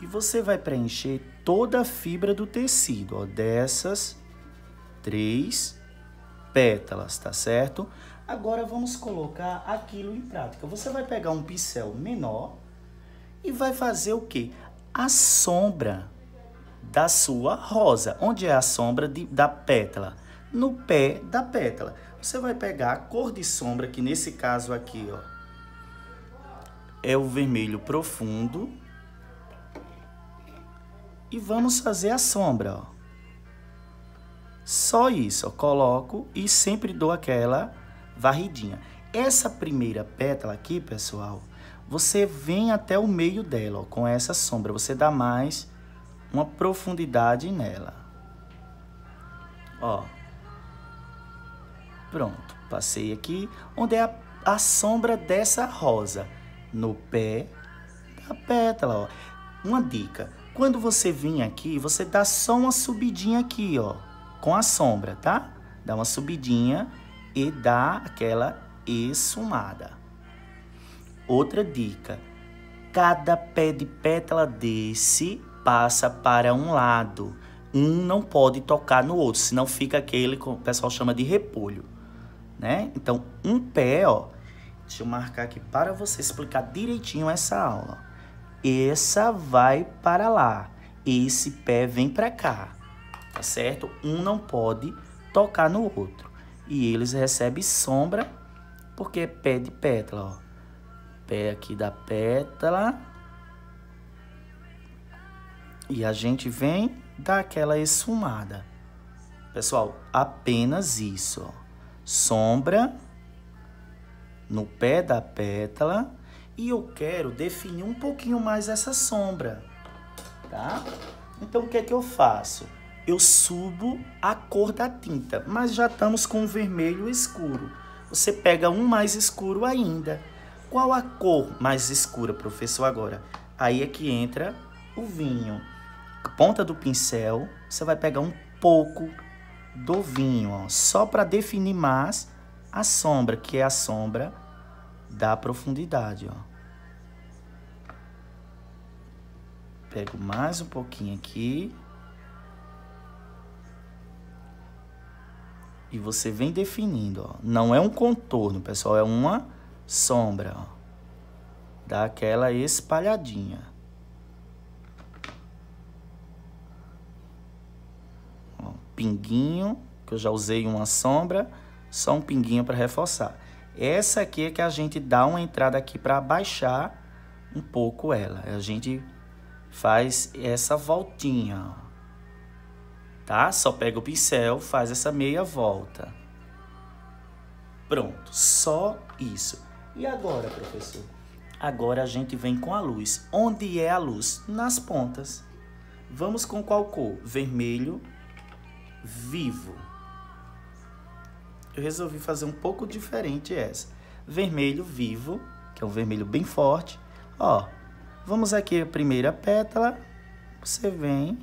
E você vai preencher toda a fibra do tecido, ó, dessas três pétalas, tá certo? Agora vamos colocar aquilo em prática. Você vai pegar um pincel menor e vai fazer o quê? A sombra da sua rosa. Onde é a sombra de, da pétala? No pé da pétala. Você vai pegar a cor de sombra, que nesse caso aqui, ó, é o vermelho profundo. E vamos fazer a sombra, ó. Só isso, coloco e sempre dou aquela varridinha. Essa primeira pétala aqui, pessoal, você vem até o meio dela, ó, com essa sombra. Você dá mais uma profundidade nela. Ó. Pronto, passei aqui. Onde é a, a sombra dessa rosa? No pé da pétala, ó. Uma dica. Quando você vir aqui, você dá só uma subidinha aqui, ó. Com a sombra, tá? Dá uma subidinha e dá aquela esfumada. Outra dica. Cada pé de pétala desse passa para um lado. Um não pode tocar no outro, senão fica aquele que o pessoal chama de repolho, né? Então, um pé, ó, deixa eu marcar aqui para você explicar direitinho essa aula. Essa vai para lá, esse pé vem para cá, tá certo? Um não pode tocar no outro. E eles recebem sombra porque é pé de pétala, ó. Pé aqui da pétala e a gente vem dar aquela esfumada. Pessoal, apenas isso. Ó. Sombra no pé da pétala. E eu quero definir um pouquinho mais essa sombra, tá? Então, o que é que eu faço? Eu subo a cor da tinta, mas já estamos com o vermelho escuro. Você pega um mais escuro ainda. Qual a cor mais escura, professor, agora? Aí é que entra o vinho ponta do pincel, você vai pegar um pouco do vinho, ó, só para definir mais a sombra, que é a sombra da profundidade, ó. Pego mais um pouquinho aqui. E você vem definindo, ó. Não é um contorno, pessoal, é uma sombra, ó. Dá aquela espalhadinha. pinguinho, que eu já usei uma sombra, só um pinguinho para reforçar. Essa aqui é que a gente dá uma entrada aqui para baixar um pouco ela. A gente faz essa voltinha, tá? Só pega o pincel, faz essa meia volta. Pronto, só isso. E agora, professor? Agora a gente vem com a luz. Onde é a luz? Nas pontas. Vamos com qual cor? Vermelho, vivo. Eu resolvi fazer um pouco diferente essa. Vermelho vivo, que é um vermelho bem forte. Ó, vamos aqui a primeira pétala. Você vem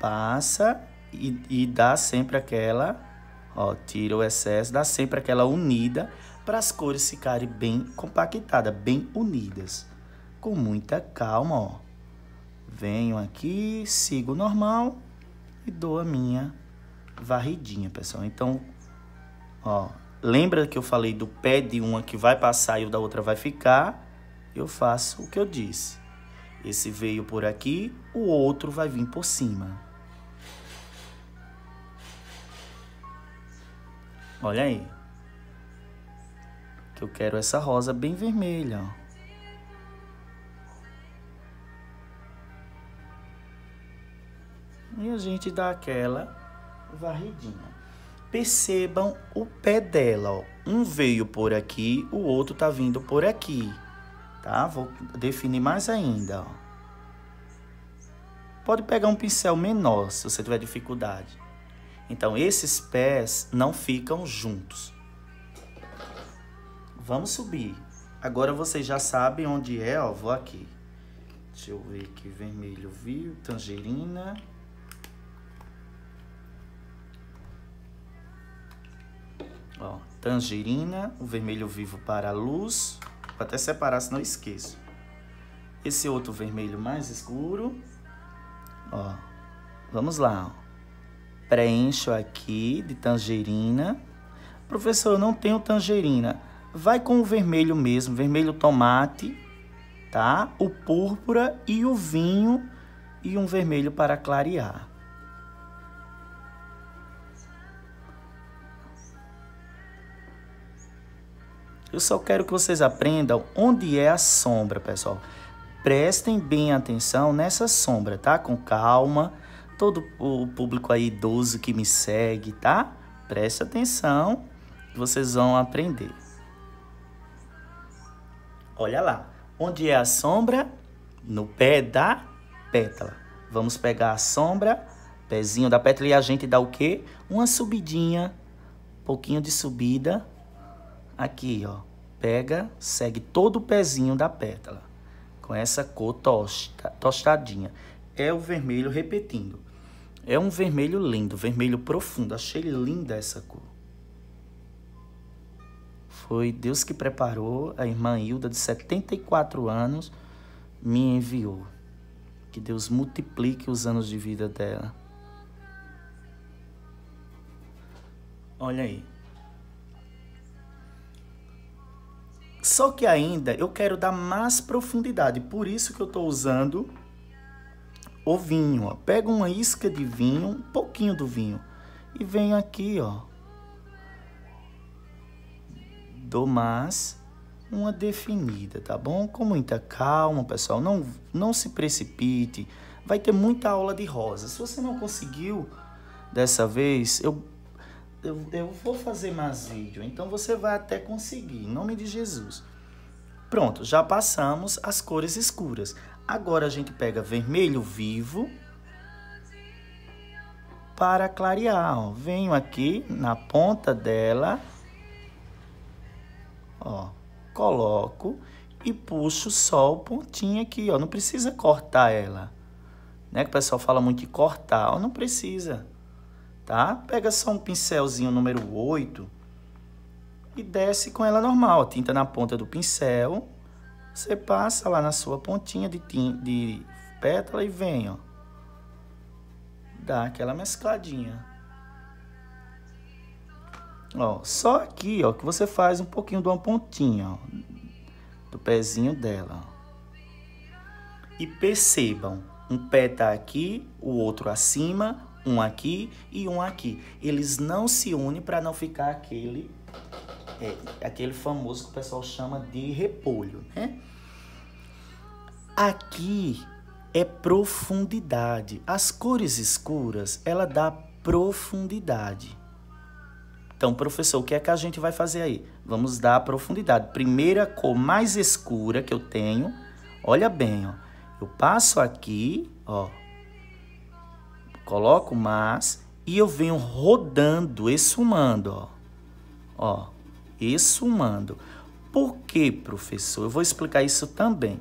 passa e, e, dá sempre aquela, ó, tira o excesso, dá sempre aquela unida para as cores ficarem bem compactadas, bem unidas. Com muita calma, ó. Venho aqui, sigo normal e dou a minha varridinha, pessoal. Então, ó, lembra que eu falei do pé de uma que vai passar e o da outra vai ficar? Eu faço o que eu disse. Esse veio por aqui, o outro vai vir por cima. Olha aí. Eu quero essa rosa bem vermelha. Ó. E a gente dá aquela varridinha. Percebam o pé dela, ó. Um veio por aqui, o outro tá vindo por aqui. Tá? Vou definir mais ainda, ó. Pode pegar um pincel menor se você tiver dificuldade. Então, esses pés não ficam juntos. Vamos subir. Agora vocês já sabem onde é, ó. Vou aqui. Deixa eu ver aqui. Vermelho viu, tangerina. Tangerina, o vermelho vivo para a luz. Vou até separar, senão eu esqueço. Esse outro vermelho mais escuro. Ó, vamos lá. Ó. Preencho aqui de tangerina. Professor, eu não tenho tangerina. Vai com o vermelho mesmo, vermelho tomate, tá? O púrpura e o vinho e um vermelho para clarear. Eu só quero que vocês aprendam onde é a sombra, pessoal. Prestem bem atenção nessa sombra, tá? Com calma. Todo o público aí idoso que me segue, tá? Preste atenção, vocês vão aprender. Olha lá, onde é a sombra? No pé da pétala. Vamos pegar a sombra, pezinho da pétala e a gente dá o quê? Uma subidinha, pouquinho de subida aqui, ó. Pega, segue todo o pezinho da pétala com essa cor tosta, tostadinha. É o vermelho repetindo. É um vermelho lindo, vermelho profundo. Achei linda essa cor. Foi Deus que preparou, a irmã Hilda, de 74 anos, me enviou. Que Deus multiplique os anos de vida dela. Olha aí. Só que ainda eu quero dar mais profundidade, por isso que eu estou usando o vinho. Ó. Pega uma isca de vinho, um pouquinho do vinho, e venho aqui, ó. Dou mais uma definida, tá bom? Com muita calma, pessoal. Não, não se precipite. Vai ter muita aula de rosa. Se você não conseguiu dessa vez, eu eu, eu vou fazer mais vídeo, então você vai até conseguir, em nome de Jesus. Pronto, já passamos as cores escuras. Agora a gente pega vermelho vivo para clarear. Ó. Venho aqui na ponta dela, ó, coloco e puxo só o pontinho aqui, ó. Não precisa cortar ela, né? Que o pessoal fala muito de cortar, ó, não precisa tá? Pega só um pincelzinho número 8 e desce com ela normal, tinta na ponta do pincel. Você passa lá na sua pontinha de, de pétala e vem, ó. Dá aquela mescladinha. Ó, só aqui, ó, que você faz um pouquinho de uma pontinha, ó, do pezinho dela, ó. E percebam, um pé tá aqui, o outro acima, um aqui e um aqui. Eles não se unem para não ficar aquele é, aquele famoso que o pessoal chama de repolho, né? Aqui é profundidade. As cores escuras, ela dá profundidade. Então, professor, o que é que a gente vai fazer aí? Vamos dar profundidade. Primeira cor mais escura que eu tenho, olha bem, ó. Eu passo aqui, ó, coloco mais e eu venho rodando, esfumando, ó. Ó, esfumando. Por que, professor? Eu vou explicar isso também.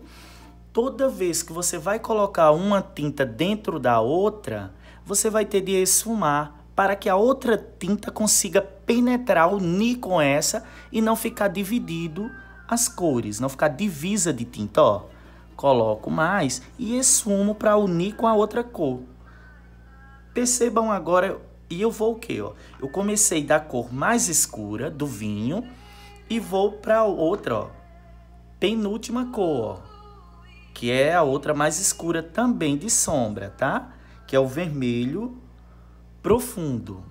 Toda vez que você vai colocar uma tinta dentro da outra, você vai ter de esfumar para que a outra tinta consiga penetrar, unir com essa e não ficar dividido as cores, não ficar divisa de tinta, ó. Coloco mais e esfumo para unir com a outra cor. Percebam agora, e eu vou o quê? Ó? Eu comecei da cor mais escura do vinho e vou para outra, ó, penúltima cor, ó, que é a outra mais escura também de sombra, tá? Que é o vermelho profundo,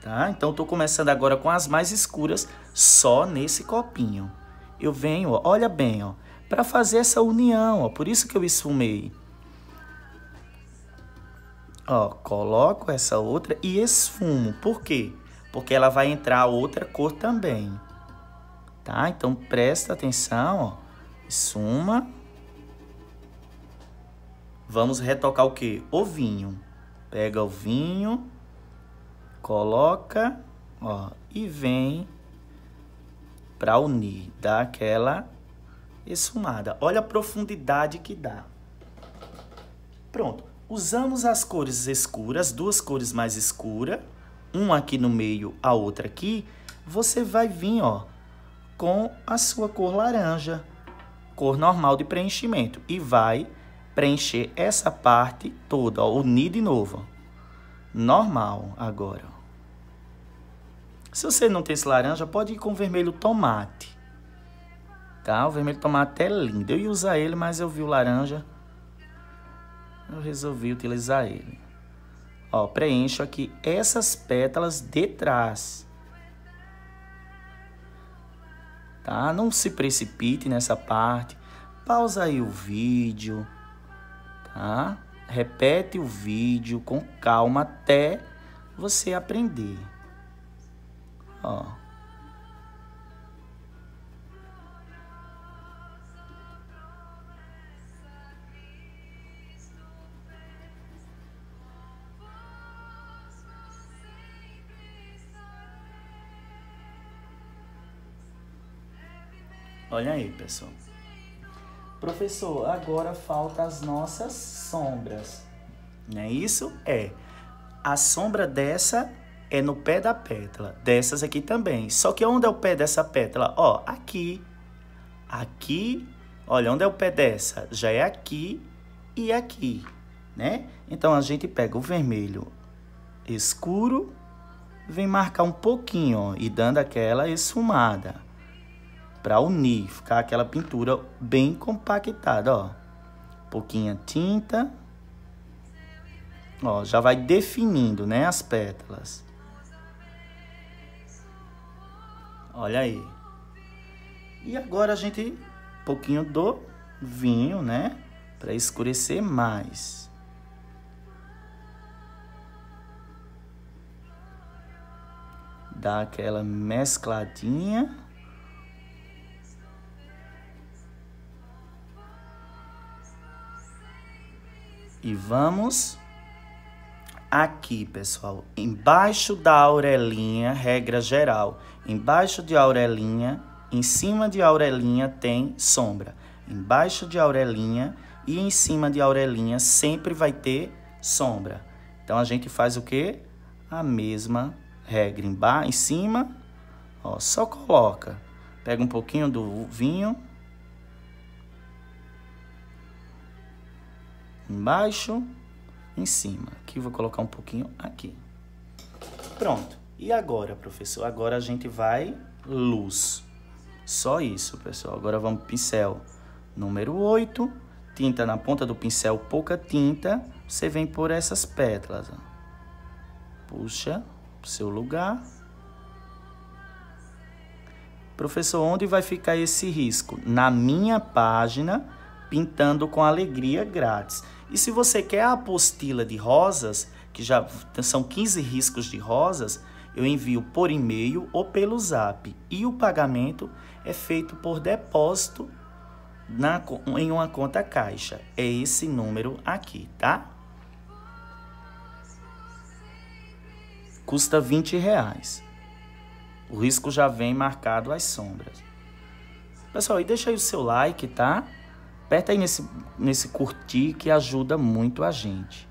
tá? Então, estou começando agora com as mais escuras só nesse copinho. Eu venho, ó, olha bem, ó, para fazer essa união, ó, por isso que eu esfumei. Ó, coloco essa outra e esfumo. Por quê? Porque ela vai entrar outra cor também. Tá? Então presta atenção, ó. Esfuma. Vamos retocar o quê? O vinho. Pega o vinho, coloca, ó, e vem para unir, dá aquela esfumada. Olha a profundidade que dá. Pronto. Usamos as cores escuras, duas cores mais escuras, uma aqui no meio, a outra aqui. você vai vir, ó, com a sua cor laranja, cor normal de preenchimento e vai preencher essa parte toda, ó, unir de novo. Normal agora. Se você não tem esse laranja, pode ir com vermelho tomate. Tá? O vermelho tomate é lindo. Eu ia usar ele, mas eu vi o laranja. Eu resolvi utilizar ele. Ó, preencho aqui essas pétalas de trás. Tá? Não se precipite nessa parte. Pausa aí o vídeo, tá? Repete o vídeo com calma até você aprender. Ó. Olha aí, pessoal. Professor, agora falta as nossas sombras. Não é isso? É. A sombra dessa é no pé da pétala. Dessas aqui também. Só que onde é o pé dessa pétala? Ó, aqui. Aqui. Olha, onde é o pé dessa? Já é aqui e aqui, né? Então, a gente pega o vermelho escuro, vem marcar um pouquinho, ó, e dando aquela esfumada para unir, ficar aquela pintura bem compactada, ó. Pouquinha tinta. Ó, já vai definindo, né, as pétalas. Olha aí. E agora a gente pouquinho do vinho, né, para escurecer mais. Dá aquela mescladinha. E vamos aqui, pessoal, embaixo da aurelinha, regra geral. Embaixo de aurelinha, em cima de aurelinha tem sombra. Embaixo de aurelinha e em cima de aurelinha sempre vai ter sombra. Então a gente faz o que? A mesma regra. Embaixo, em cima, ó, só coloca. Pega um pouquinho do vinho embaixo, em cima. Aqui vou colocar um pouquinho aqui. Pronto. E agora, professor? Agora a gente vai luz. Só isso, pessoal. Agora vamos pincel número 8. Tinta na ponta do pincel, pouca tinta. Você vem por essas pétalas. Puxa pro seu lugar. Professor, onde vai ficar esse risco? Na minha página, pintando com alegria grátis. E se você quer a apostila de rosas, que já são 15 riscos de rosas, eu envio por e-mail ou pelo zap. E o pagamento é feito por depósito na, em uma conta caixa. É esse número aqui, tá? Custa 20 reais. O risco já vem marcado as sombras. Pessoal, e deixa aí o seu like, tá? Aperta aí nesse, nesse curtir que ajuda muito a gente.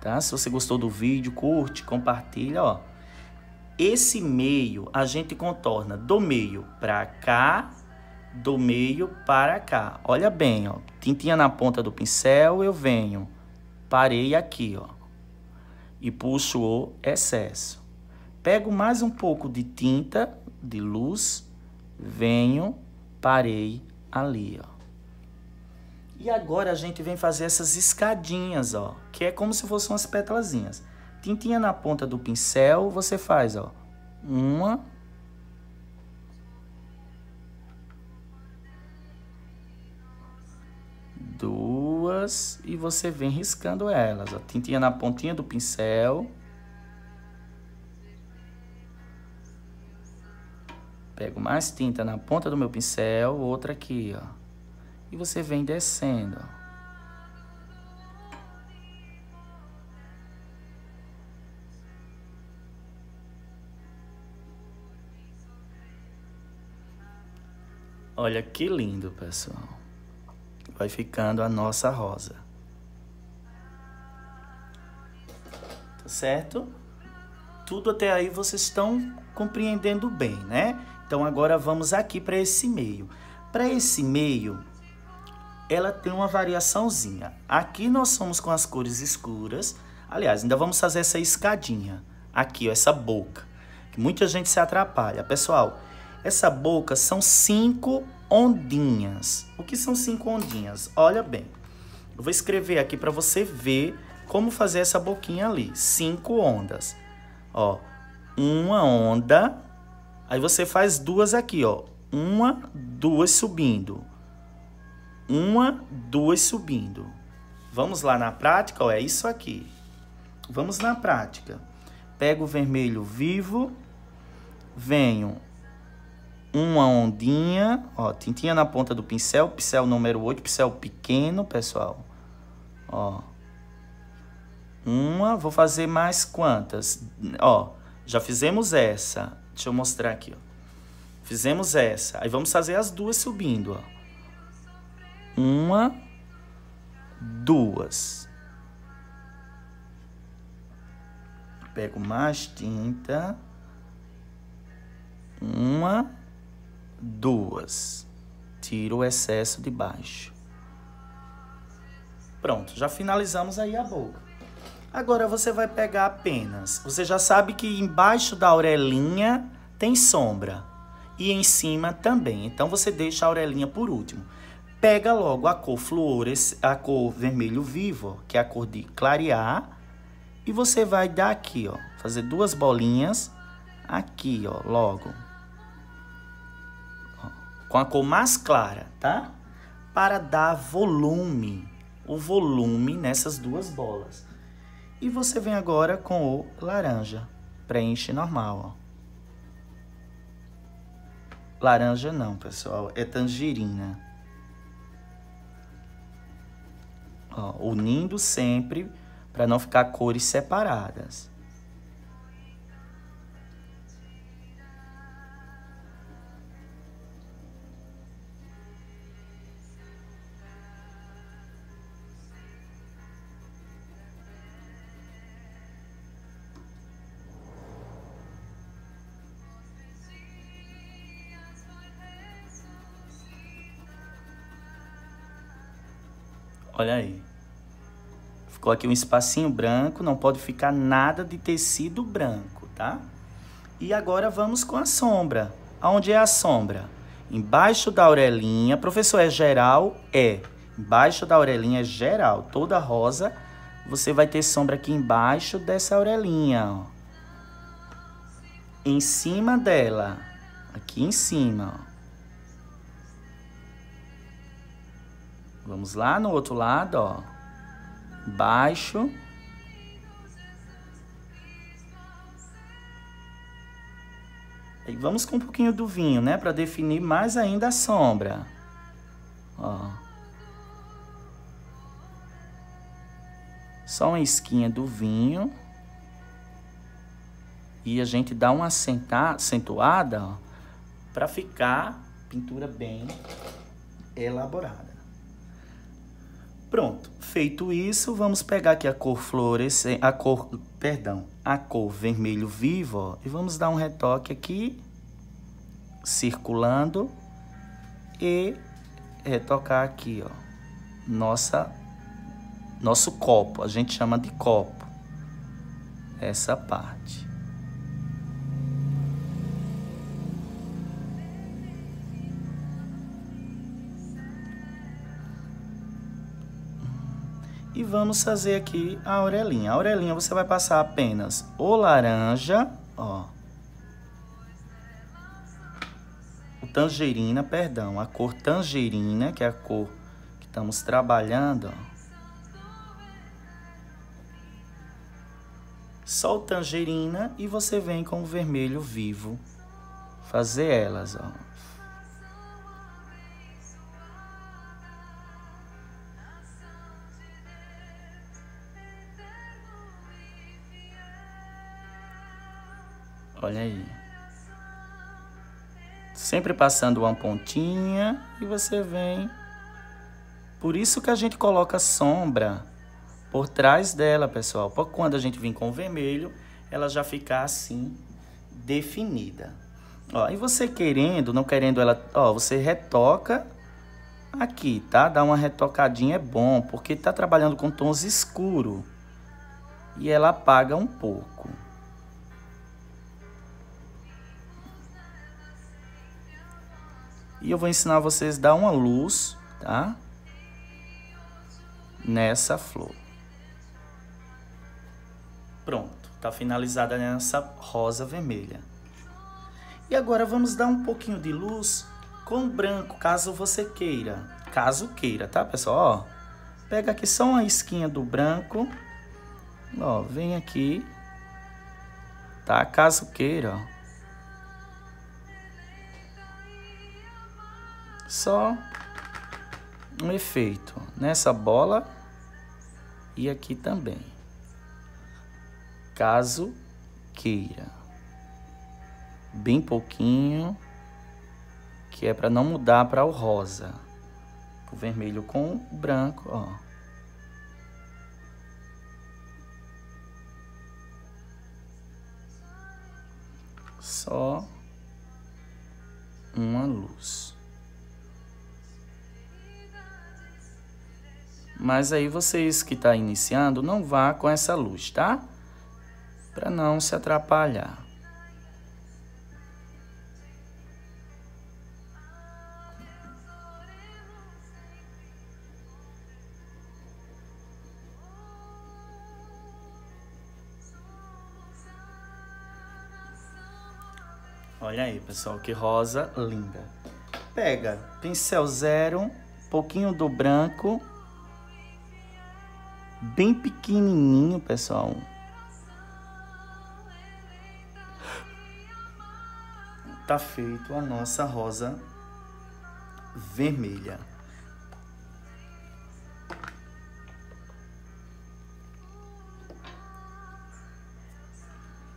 Tá? Se você gostou do vídeo, curte, compartilha, ó. Esse meio a gente contorna do meio para cá, do meio para cá. Olha bem, ó. Tintinha na ponta do pincel, eu venho, parei aqui, ó. E puxo o excesso. Pego mais um pouco de tinta, de luz, venho, parei ali, ó. E agora a gente vem fazer essas escadinhas, ó, que é como se fossem umas pétalazinhas. Tintinha na ponta do pincel, você faz, ó, uma, duas e você vem riscando elas, ó, tintinha na pontinha do pincel. Pego mais tinta na ponta do meu pincel, outra aqui, ó e você vem descendo. Olha que lindo, pessoal. Vai ficando a nossa rosa. Tá certo? Tudo até aí vocês estão compreendendo bem, né? Então agora vamos aqui para esse meio. Para esse meio, ela tem uma variaçãozinha. Aqui nós somos com as cores escuras. Aliás, ainda vamos fazer essa escadinha. Aqui, ó, essa boca. Que muita gente se atrapalha. Pessoal, essa boca são cinco ondinhas. O que são cinco ondinhas? Olha bem. Eu vou escrever aqui para você ver como fazer essa boquinha ali. Cinco ondas. Ó, uma onda. Aí você faz duas aqui, ó. Uma, duas subindo. Uma, duas subindo. Vamos lá na prática, ó, é isso aqui. Vamos na prática. Pego o vermelho vivo, venho uma ondinha, ó, tintinha na ponta do pincel, pincel número 8, pincel pequeno, pessoal. Ó. Uma, vou fazer mais quantas? Ó, já fizemos essa. Deixa eu mostrar aqui, ó. Fizemos essa. Aí vamos fazer as duas subindo, ó. Uma, duas. Pego mais tinta. Uma, duas. Tiro o excesso de baixo. Pronto, já finalizamos aí a boca. Agora você vai pegar apenas. Você já sabe que embaixo da orelhinha tem sombra e em cima também. Então você deixa a orelhinha por último. Pega logo a cor fluores, a cor vermelho vivo, que é a cor de clarear, e você vai dar aqui, ó, fazer duas bolinhas aqui, ó, logo com a cor mais clara, tá? Para dar volume, o volume nessas duas bolas. E você vem agora com o laranja. Preenche normal, ó. Laranja não, pessoal, é tangerina. Ó, unindo sempre para não ficar cores separadas. Olha aí. Ficou aqui um espacinho branco, não pode ficar nada de tecido branco, tá? E agora vamos com a sombra. Aonde é a sombra? Embaixo da orelhinha. Professor, é geral? É. Embaixo da orelhinha é geral. Toda rosa, você vai ter sombra aqui embaixo dessa orelhinha, ó. Em cima dela. Aqui em cima, ó. Vamos lá no outro lado, ó. Baixo. E vamos com um pouquinho do vinho, né? Para definir mais ainda a sombra. Ó. Só uma esquinha do vinho. E a gente dá uma acentuada, ó. Para ficar pintura bem elaborada. Pronto, feito isso, vamos pegar aqui a cor fluorescente, a cor, perdão, a cor vermelho vivo, ó, e vamos dar um retoque aqui, circulando, e retocar aqui, ó, nossa, nosso copo, a gente chama de copo, essa parte. E vamos fazer aqui a orelhinha. A orelhinha você vai passar apenas o laranja, ó. O tangerina, perdão, a cor tangerina, que é a cor que estamos trabalhando, ó. Só o tangerina e você vem com o vermelho vivo fazer elas, ó. Olha aí. Sempre passando uma pontinha e você vem. Por isso que a gente coloca sombra por trás dela, pessoal. Porque quando a gente vem com vermelho, ela já ficar assim definida. Ó, e você querendo, não querendo ela, ó, você retoca aqui, tá? Dá uma retocadinha é bom, porque tá trabalhando com tons escuros. E ela apaga um pouco. E eu vou ensinar vocês a dar uma luz, tá? Nessa flor. Pronto, tá finalizada nessa rosa vermelha. E agora vamos dar um pouquinho de luz com branco, caso você queira. Caso queira, tá, pessoal? Ó, pega aqui só uma esquinha do branco. Ó, vem aqui. Tá? Caso queira, ó. Só um efeito nessa bola e aqui também. Caso queira. Bem pouquinho, que é para não mudar para o rosa. O vermelho com o branco, ó. Só uma luz. Mas aí vocês que estão tá iniciando, não vá com essa luz, tá? Para não se atrapalhar. Olha aí, pessoal, que rosa linda. Pega pincel zero, pouquinho do branco bem pequenininho, pessoal. Tá feito a nossa rosa vermelha.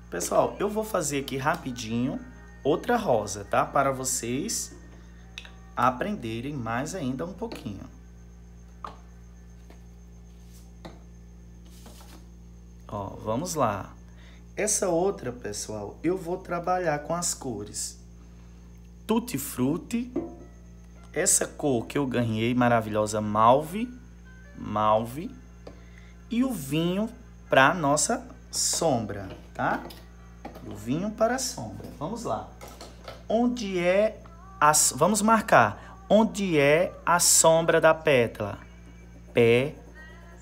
Pessoal, eu vou fazer aqui rapidinho outra rosa, tá? Para vocês aprenderem mais ainda um pouquinho. Ó, vamos lá. Essa outra, pessoal, eu vou trabalhar com as cores. Tutti Frutti. Essa cor que eu ganhei, maravilhosa, Malve. Malve. E o vinho para nossa sombra, tá? O vinho para a sombra. Vamos lá. Onde é as... Vamos marcar. Onde é a sombra da pétala? Pé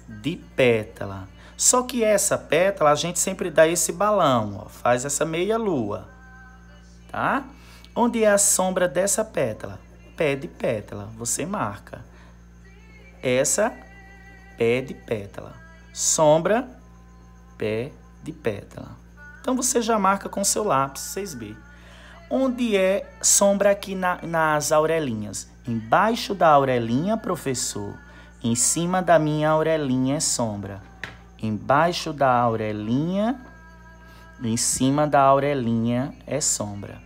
de pétala. Só que essa pétala a gente sempre dá esse balão, ó, faz essa meia lua, tá? Onde é a sombra dessa pétala? Pé de pétala, você marca. Essa, pé de pétala. Sombra, pé de pétala. Então você já marca com seu lápis 6B. Onde é sombra aqui na, nas aurelinhas? Embaixo da aurelinha, professor. Em cima da minha aurelinha é sombra Embaixo da aurelinha, em cima da aurelinha é sombra.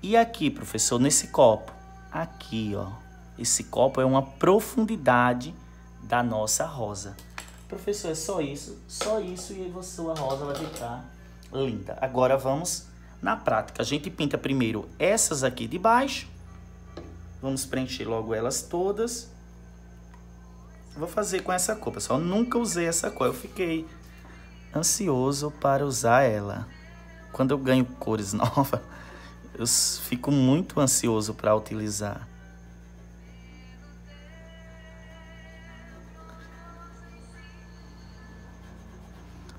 E aqui, professor, nesse copo? Aqui, ó. Esse copo é uma profundidade da nossa rosa. Professor, é só isso? Só isso e a sua rosa vai ficar linda. Agora vamos na prática. A gente pinta primeiro essas aqui de baixo. Vamos preencher logo elas todas. Vou fazer com essa cor, pessoal. Eu nunca usei essa cor. Eu fiquei ansioso para usar ela. Quando eu ganho cores novas, eu fico muito ansioso para utilizar.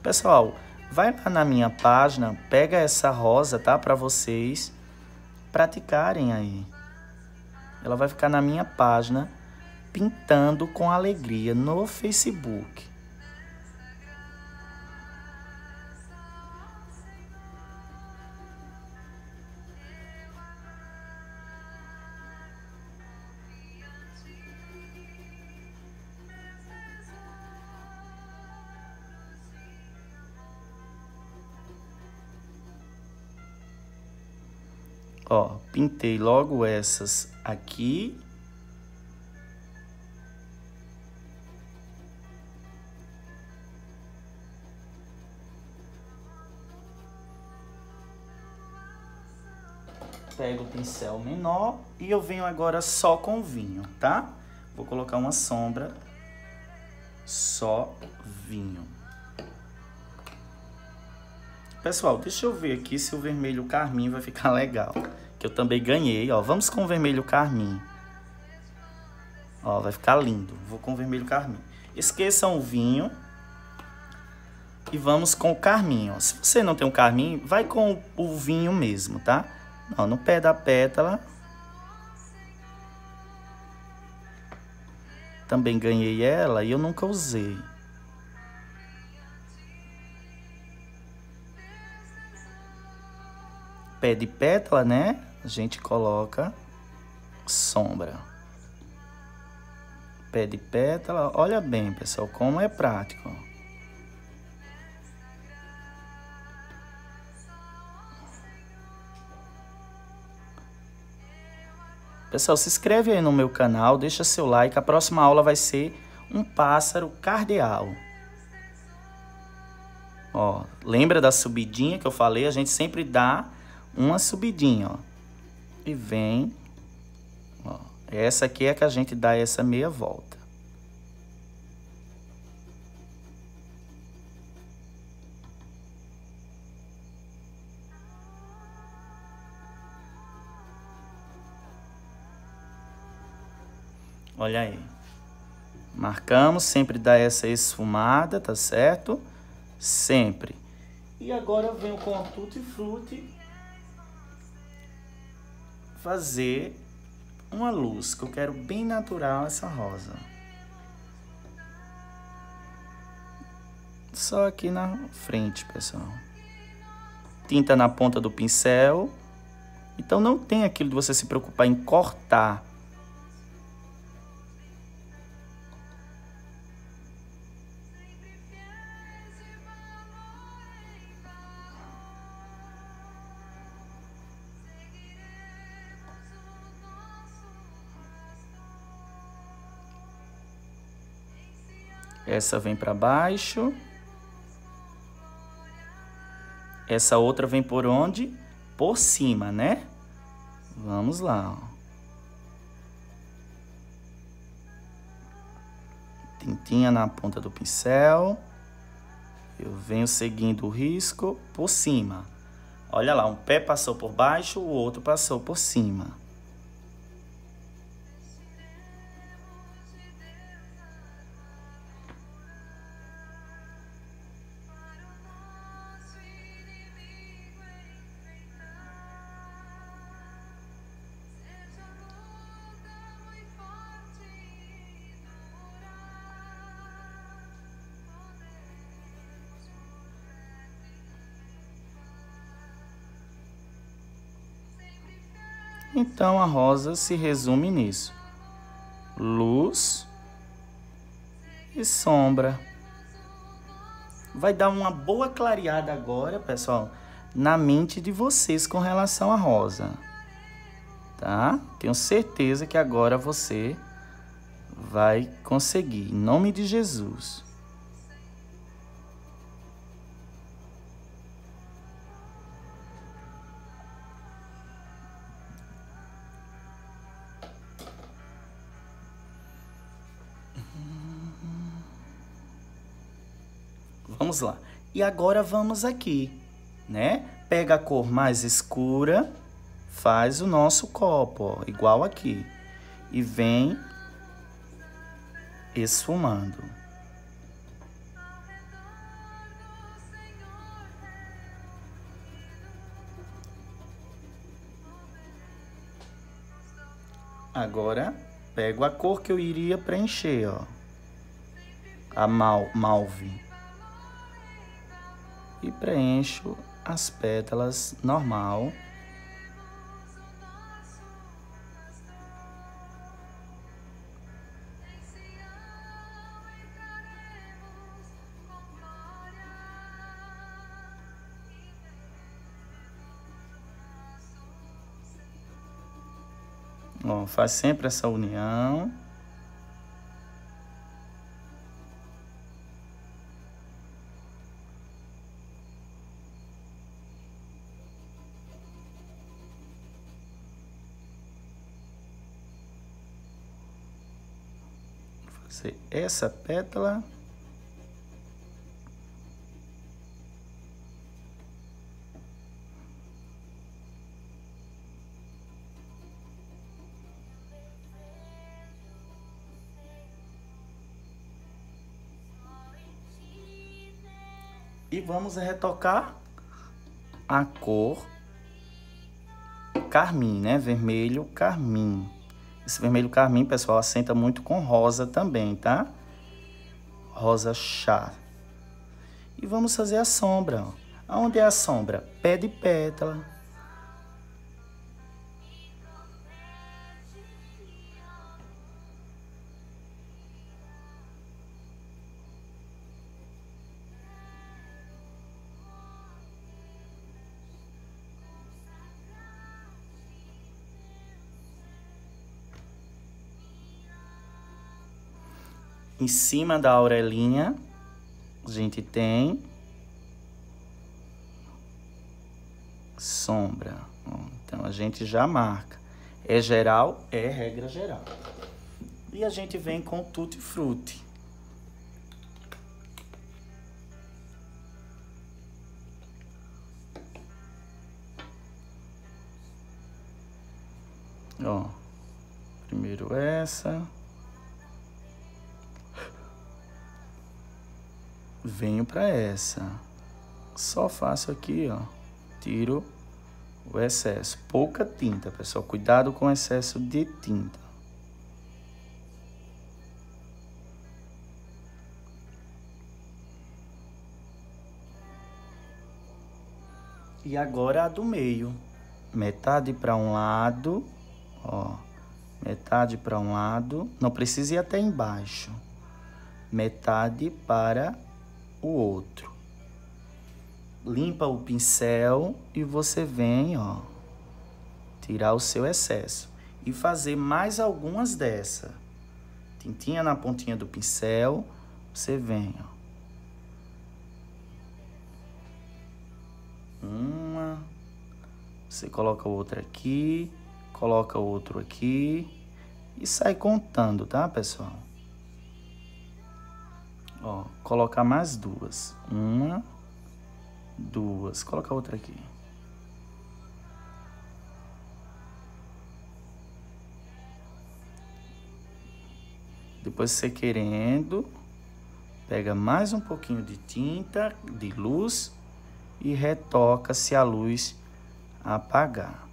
Pessoal, vai lá na minha página, pega essa rosa, tá? Para vocês praticarem aí. Ela vai ficar na minha página pintando com alegria no Facebook. Ó, pintei logo essas aqui pego o pincel menor e eu venho agora só com vinho, tá? Vou colocar uma sombra só vinho. Pessoal, deixa eu ver aqui se o vermelho carmim vai ficar legal. Que eu também ganhei, ó. Vamos com o vermelho carmim. Ó, vai ficar lindo. Vou com o vermelho carmim. Esqueçam o vinho. E vamos com o carmim, ó. Se você não tem um carmim, vai com o vinho mesmo, tá? Ó, no pé da pétala. Também ganhei ela e eu nunca usei. Pé de pétala, né? A gente coloca sombra. Pé de pétala. Olha bem, pessoal, como é prático. Pessoal, se inscreve aí no meu canal, deixa seu like. A próxima aula vai ser um pássaro cardeal. Ó, lembra da subidinha que eu falei? A gente sempre dá uma subidinha, ó. E vem, ó. Essa aqui é que a gente dá essa meia volta. Olha aí. Marcamos, sempre dá essa esfumada, tá certo? Sempre. E agora eu venho com o tutti frutti fazer uma luz, que eu quero bem natural essa rosa. Só aqui na frente, pessoal. Tinta na ponta do pincel. Então não tem aquilo de você se preocupar em cortar Essa vem para baixo. Essa outra vem por onde? Por cima, né? Vamos lá, ó. Tintinha na ponta do pincel. Eu venho seguindo o risco por cima. Olha lá, um pé passou por baixo, o outro passou por cima. Então a rosa se resume nisso: luz e sombra. Vai dar uma boa clareada agora, pessoal, na mente de vocês com relação à rosa. Tá? Tenho certeza que agora você vai conseguir. Em nome de Jesus. Vamos lá. E agora vamos aqui, né? Pega a cor mais escura, faz o nosso copo, ó, igual aqui. E vem esfumando. Agora, pego a cor que eu iria preencher, ó. A mal, malve e preencho as pétalas normal. Ó, faz sempre essa união. Fazer essa pétala. E vamos retocar a cor carmim, né? Vermelho carmim. Esse vermelho carmim, pessoal, assenta muito com rosa também, tá? Rosa chá. E vamos fazer a sombra. Aonde é a sombra? Pé de pétala. Em cima da aurelinha, a gente tem sombra. Então, a gente já marca. É geral? É regra geral. E a gente vem com tutti frutti. Ó, primeiro essa. Venho para essa. Só faço aqui, ó, tiro o excesso. Pouca tinta, pessoal. Cuidado com o excesso de tinta. E agora a do meio. Metade para um lado, ó. Metade para um lado. Não precisa ir até embaixo. Metade para o outro. Limpa o pincel e você vem, ó, tirar o seu excesso e fazer mais algumas dessa. Tintinha na pontinha do pincel, você vem, ó. Uma, você coloca outra aqui, coloca outro aqui e sai contando, tá, pessoal? Ó, colocar mais duas. Uma, duas. Coloca outra aqui. Depois você querendo, pega mais um pouquinho de tinta, de luz e retoca se a luz apagar.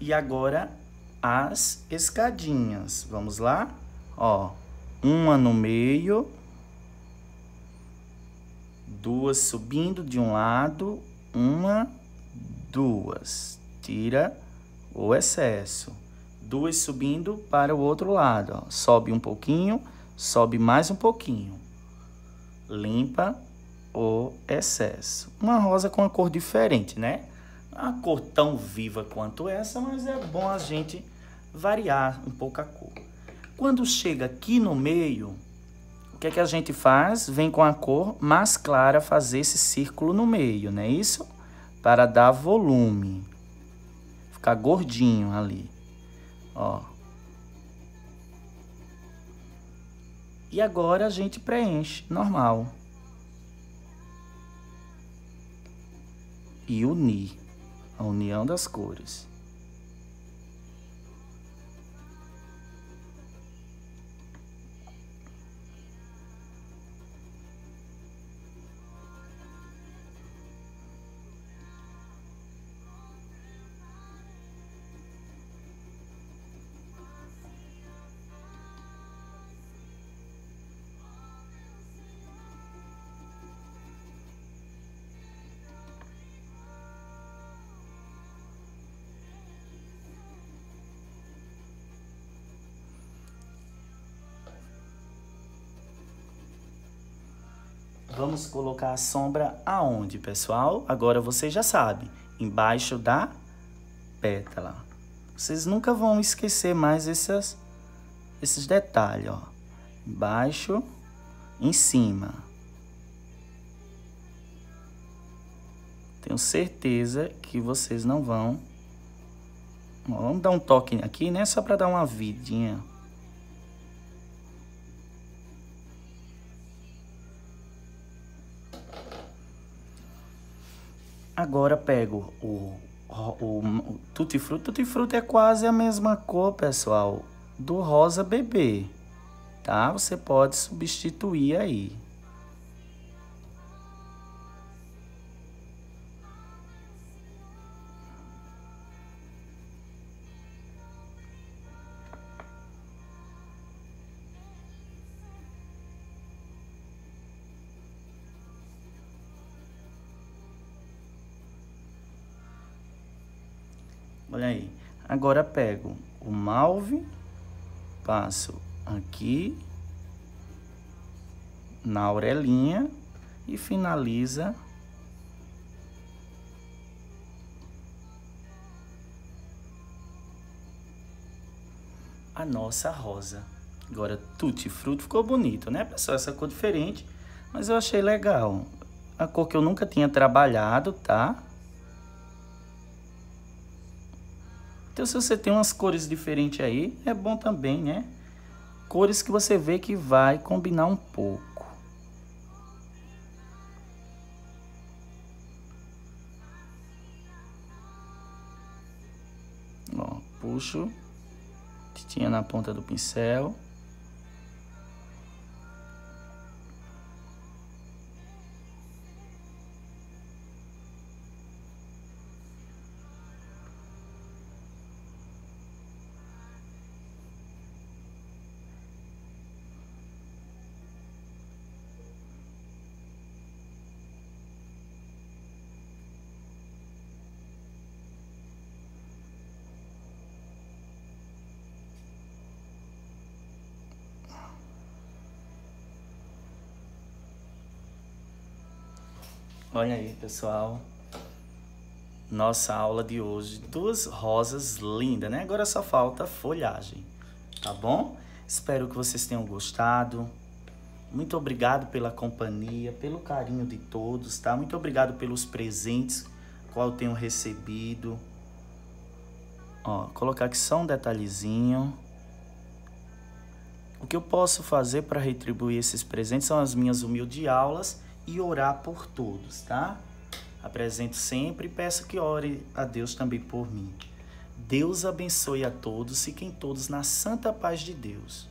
E agora as escadinhas. Vamos lá? Ó, uma no meio, duas subindo de um lado, uma, duas. Tira o excesso. Duas subindo para o outro lado, ó. Sobe um pouquinho, sobe mais um pouquinho. Limpa o excesso. Uma rosa com uma cor diferente, né? A cor tão viva quanto essa, mas é bom a gente variar um pouco a cor. Quando chega aqui no meio, o que é que a gente faz? Vem com a cor mais clara fazer esse círculo no meio, não é isso? Para dar volume. Ficar gordinho ali. Ó. E agora a gente preenche normal. E unir a união das cores. Vamos colocar a sombra aonde, pessoal? Agora vocês já sabem, embaixo da pétala. Vocês nunca vão esquecer mais esses, esses detalhes, ó. Embaixo, em cima. Tenho certeza que vocês não vão. Vamos dar um toque aqui, né? Só para dar uma vidinha. Agora pego o, o, o Tutti Frutti. Tutti Frutti é quase a mesma cor, pessoal, do rosa bebê, tá? Você pode substituir aí. Olha aí. Agora pego o malve, passo aqui na aurelinha e finaliza a nossa rosa. Agora, tutti fruto ficou bonito, né, pessoal? Essa cor diferente, mas eu achei legal. A cor que eu nunca tinha trabalhado, tá? Então, se você tem umas cores diferentes aí, é bom também, né? Cores que você vê que vai combinar um pouco. Ó, puxo, tinha na ponta do pincel. Olha aí, pessoal. Nossa aula de hoje. Duas rosas lindas, né? Agora só falta folhagem, tá bom? Espero que vocês tenham gostado. Muito obrigado pela companhia, pelo carinho de todos, tá? Muito obrigado pelos presentes qual eu tenho recebido. Ó, colocar aqui só um detalhezinho. O que eu posso fazer para retribuir esses presentes são as minhas humildes aulas e orar por todos, tá? Apresento sempre e peço que ore a Deus também por mim. Deus abençoe a todos, fiquem todos na santa paz de Deus.